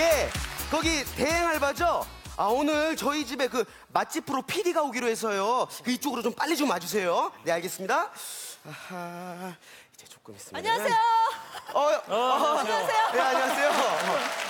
예, 거기 대행 알바죠? 아, 오늘 저희 집에 그 맛집 프로 PD가 오기로 해서요. 그 이쪽으로 좀 빨리 좀 와주세요. 네, 알겠습니다. 아하, 이제 조금 있으면. 안녕하세요. 어, 어, 안녕하세요. 네, 안녕하세요.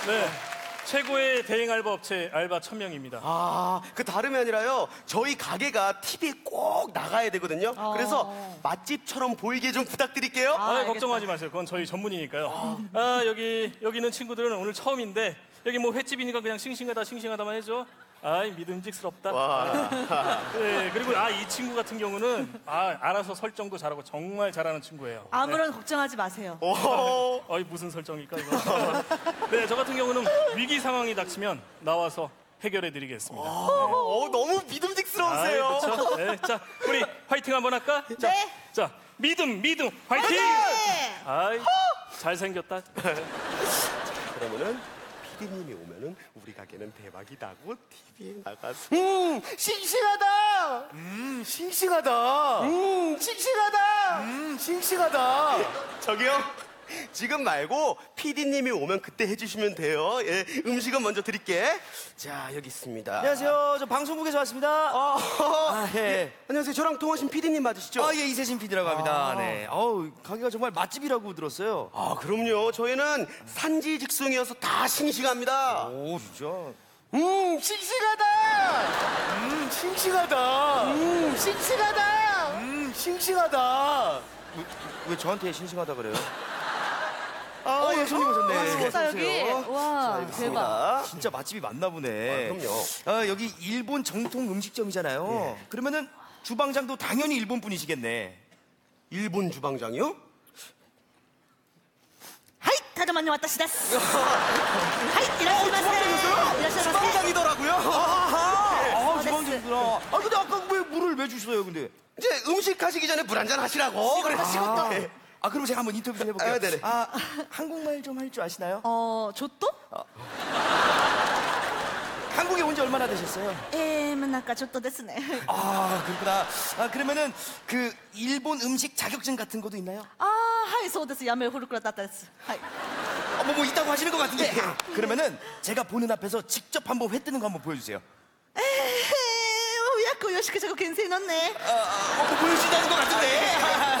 네. 최고의 대행 알바 업체 알바 천명입니다. 아, 그 다름이 아니라요. 저희 가게가 TV에 꼭 나가야 되거든요. 그래서 맛집처럼 보이게 좀 부탁드릴게요. 아, 알겠다. 걱정하지 마세요. 그건 저희 전문이니까요. 아, 여기 여기 있는 친구들은 오늘 처음인데 여기 뭐 횟집이니까 그냥 싱싱하다 싱싱하다만 해줘. 아이 믿음직스럽다. 네, 그리고 아 이 친구 같은 경우는 아 알아서 설정도 잘하고 정말 잘하는 친구예요. 아무런 걱정하지 마세요. 오, 어이 무슨 설정일까 이거. 네, 저 같은 경우는 위기 상황이 닥치면 나와서 해결해 드리겠습니다. 어, 너무 믿음직스러우세요. 그렇죠. 네, 자, 우리 화이팅 한번 할까? 자, 네. 자, 믿음, 믿음, 화이팅! 네. 아이, 잘생겼다. 그러면은 PD님이 오면은 우리 가게는 대박이다고 TV에 나가서. 음 싱싱하다! 음 싱싱하다. 음 싱싱하다! 음 싱싱하다. 저기요 지금 말고 PD님이 오면 그때 해주시면 돼요 예 음식은 먼저 드릴게 자 여기 있습니다 안녕하세요. 저 방송국에서 왔습니다. 아, 아, 예. 안녕하세요 저랑 통화하신 PD님 맞으시죠? 아, 예, 이세진 PD라고 합니다. 아. 네. 어우, 가게가 정말 맛집이라고 들었어요. 아 그럼요 저희는 산지 직송이어서 다 싱싱합니다 오, 진짜. 음 싱싱하다 음 싱싱하다 음 싱싱하다 음, 싱싱하다. 왜, 왜 저한테 싱싱하다 그래요? 아, 예, 손님 오셨네. 맛있겠다 여기. 어서오세요. 와 자, 대박. 아, 진짜 맛집이 맞나 보네. 아, 그럼요. 아, 여기 일본 정통 음식점이잖아요. 그러면은 주방장도 당연히 일본 분이시겠네. 일본 주방장이요? 하이 다르만요 왔다시 데스. 하이 이라시마세. 이라시마세. 주방장이더라고요. 아, 네. 주방장이구나. 아, 근데 아까 왜 물을 왜 주셨어요, 근데? 이제 음식 하시기 전에 물 한잔 하시라고. 그래 아, 네. 아, 그럼 제가 한번 인터뷰 좀 해볼게요. 아, 네네. 아, 한국말 좀 할 줄 아시나요? 어 조또? 한국에 온 지 얼마나 되셨어요? 에 만나까 조또 데스네. 아 그렇구나. 아 그러면은 그 일본 음식 자격증 같은 것도 있나요? 아 하이 소데스 야메 후르크라다 데스. 하이. 아, 뭐, 뭐 있다고 하시는 것 같은데. 그러면은 제가 보는 앞에서 직접 한번 회 뜨는 거 한번 보여주세요. 에헤 야코 요시크 저거 괜히 넣네. 아, 아, 뭐 보여주신다는 것 같은데.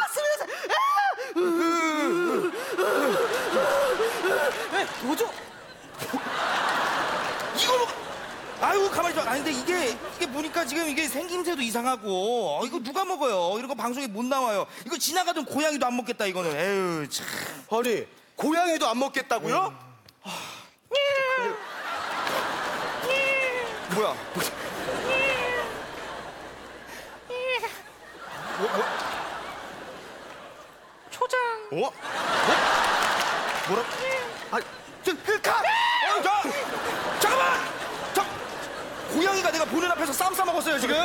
가만히 있어. 아니 근데 이게 이게 보니까 지금 이게 생김새도 이상하고 어, 이거 누가 먹어요? 이런 거 방송에 못 나와요. 이거 지나가던 고양이도 안 먹겠다 이거는. 에휴 참. 아니, 고양이도 안 먹겠다고요? 뭐야? 초장 어? 어? 뭐라? 아, 저, 그, 가! 어, 저, 잠깐만! 내가 보는 앞에서 쌈 싸먹었어요, 지금!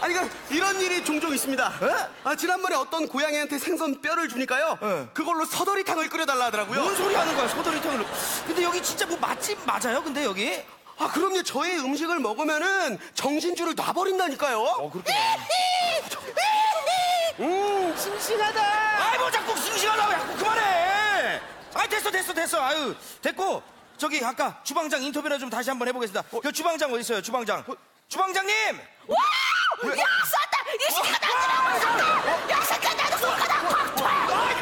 아니, 그, 이런 일이 종종 있습니다. 에? 아, 지난번에 어떤 고양이한테 생선 뼈를 주니까요. 에. 그걸로 서더리탕을 끓여달라 하더라고요. 뭔 소리 하는 거야, 소더리탕으로. 근데 여기 진짜 뭐 맛집 맞아요, 근데 여기? 아, 그럼요. 저희 음식을 먹으면은 정신줄을 놔버린다니까요. 어, 그렇구나. 음, 싱싱하다. 아이, 뭐 자꾸 싱싱하다고 자꾸 그만해! 아이, 됐어, 됐어, 됐어. 아유, 됐고. 저기, 아까 주방장 인터뷰나 좀 다시 한번 해보겠습니다. 저 주방장 어디 있어요, 주방장? 주방장님! 와! 야, 쐈다! 이 새끼가 나한테 나오고 있었다! 야, 새끼가 나도 쏠까다! 확 쏴!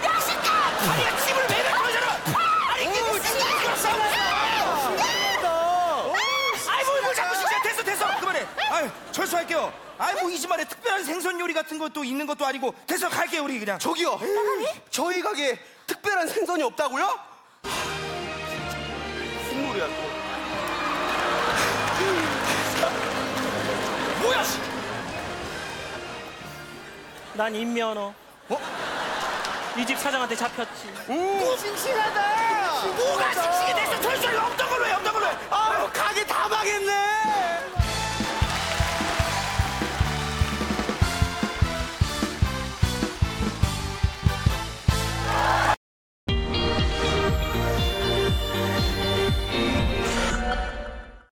야, 새끼야! 아니, 집을 왜 그러잖아! 아니, 이게 새끼야! 아이 뭐, 뭐 자꾸 진짜 됐어 됐어 그만해 아유 철수할게요 아이 뭐이 집안에 특별한 생선 요리 같은 것도 있는 것도 아니고 됐어 갈게요 우리 그냥 저기요. 저희 가게에 특별한 생선이 없다고요? 소리야, 또. 뭐야 난 임면허. 어? 이 집 사장한테 잡혔지. 싱싱해 됐어 철수할 없다